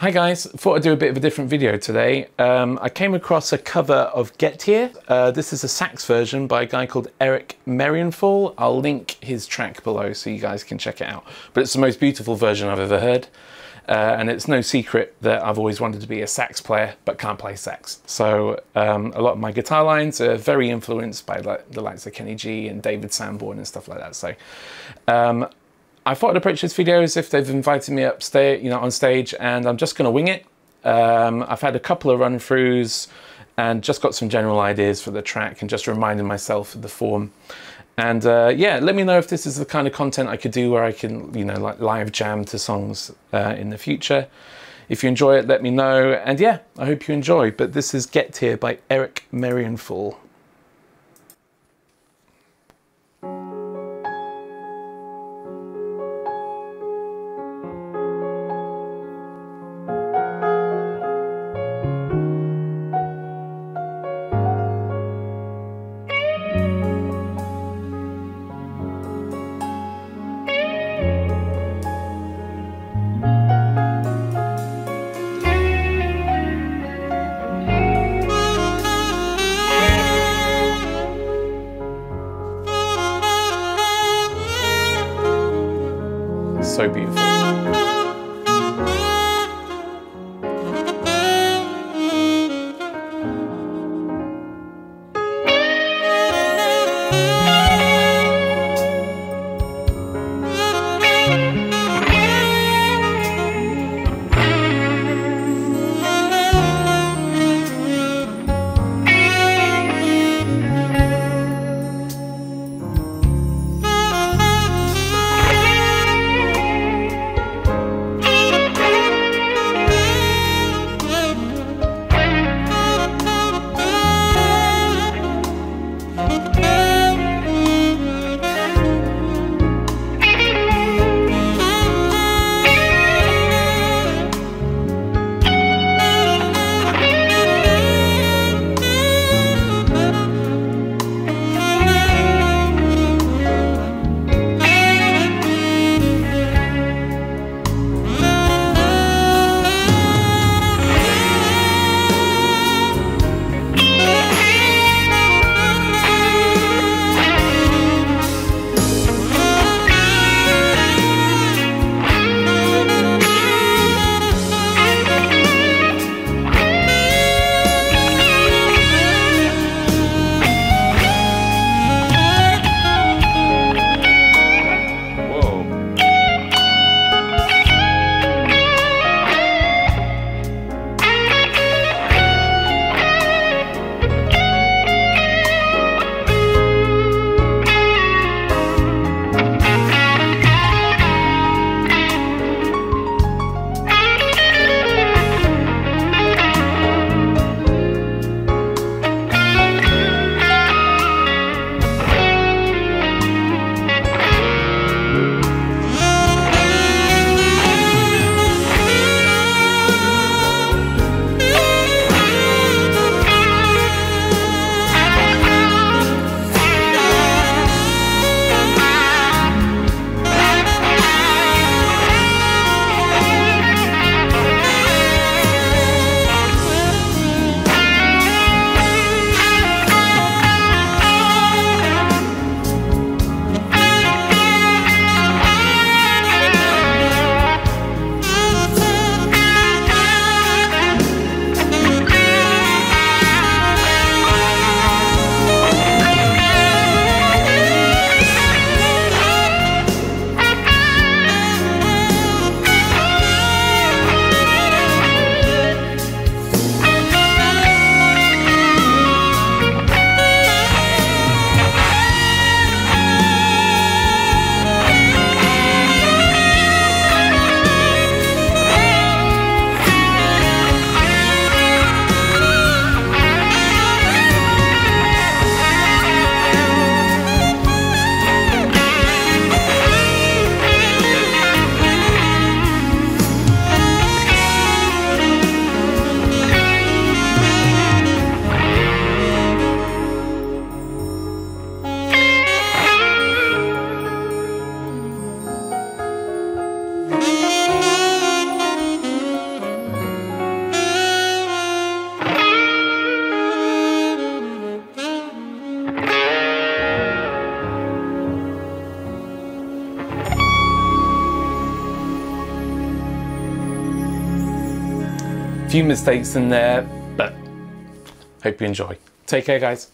Hi guys, thought I'd do a bit of a different video today. Um, I came across a cover of Get Here. Uh, this is a sax version by a guy called Eric Marienthal. I'll link his track below so you guys can check it out. But it's the most beautiful version I've ever heard. Uh, and it's no secret that I've always wanted to be a sax player, but can't play sax. So um, a lot of my guitar lines are very influenced by like, the likes of Kenny G and David Sanborn and stuff like that. So um, I thought I'd approach this video as if they've invited me upstairs, you know, on stage, and I'm just going to wing it. Um, I've had a couple of run throughs and just got some general ideas for the track and just reminding myself of the form. And uh, yeah, let me know if this is the kind of content I could do where I can, you know, like live jam to songs uh, in the future. If you enjoy it, let me know. And yeah, I hope you enjoy. But this is Get Here by Eric Marienthal. so beautiful. Few mistakes in there, but hope you enjoy. Take care, guys.